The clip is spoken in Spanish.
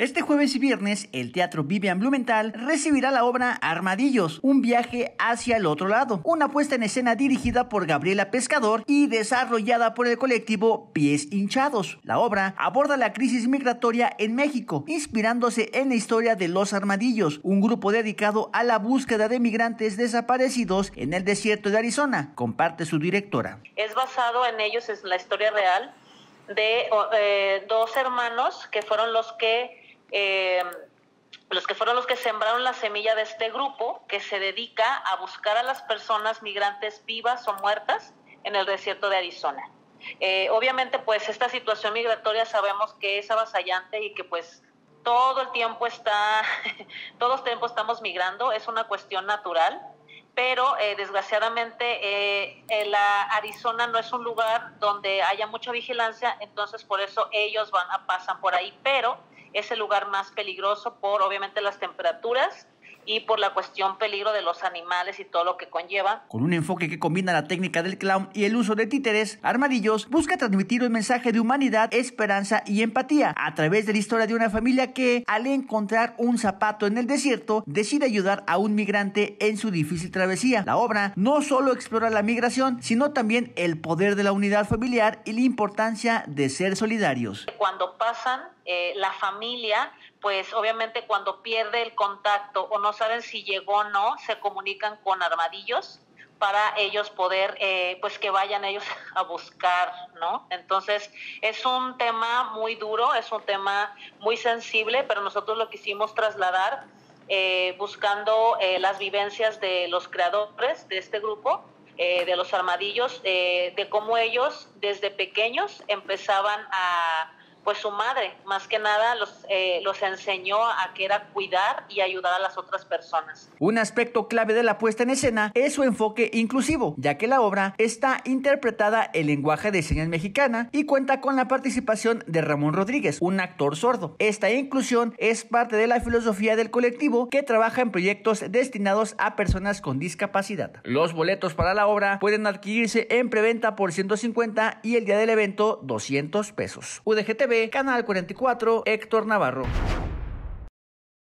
Este jueves y viernes, el Teatro Vivian Blumenthal recibirá la obra Armadillos, un viaje hacia el otro lado, una puesta en escena dirigida por Gabriela Pescador y desarrollada por el colectivo Pies Hinchados. La obra aborda la crisis migratoria en México, inspirándose en la historia de los Armadillos, un grupo dedicado a la búsqueda de migrantes desaparecidos en el desierto de Arizona, comparte su directora. Es basado en ellos, es la historia real de eh, dos hermanos que fueron los que eh, los que fueron los que sembraron la semilla de este grupo que se dedica a buscar a las personas migrantes vivas o muertas en el desierto de Arizona. Eh, obviamente, pues esta situación migratoria sabemos que es avasallante y que pues todo el tiempo está, todo el tiempo estamos migrando, es una cuestión natural, pero eh, desgraciadamente eh, la Arizona no es un lugar donde haya mucha vigilancia, entonces por eso ellos van a pasan por ahí, pero es el lugar más peligroso por obviamente las temperaturas y por la cuestión peligro de los animales y todo lo que conlleva. Con un enfoque que combina la técnica del clown y el uso de títeres, Armadillos busca transmitir un mensaje de humanidad, esperanza y empatía a través de la historia de una familia que, al encontrar un zapato en el desierto, decide ayudar a un migrante en su difícil travesía. La obra no solo explora la migración, sino también el poder de la unidad familiar y la importancia de ser solidarios. Cuando pasan eh, la familia, pues obviamente cuando pierde el contacto o no saben si llegó o no, se comunican con armadillos para ellos poder, eh, pues que vayan ellos a buscar, ¿no? Entonces, es un tema muy duro, es un tema muy sensible, pero nosotros lo quisimos trasladar eh, buscando las vivencias de los creadores de este grupo, de los armadillos, de cómo ellos desde pequeños empezaban a pues su madre, más que nada, los, eh, los enseñó a que era cuidar y ayudar a las otras personas. Un aspecto clave de la puesta en escena es su enfoque inclusivo, ya que la obra está interpretada en lenguaje de señas mexicana y cuenta con la participación de Ramón Rodríguez, un actor sordo. Esta inclusión es parte de la filosofía del colectivo que trabaja en proyectos destinados a personas con discapacidad. Los boletos para la obra pueden adquirirse en preventa por 150 y el día del evento 200 pesos. UDGTV Canal 44, Héctor Navarro.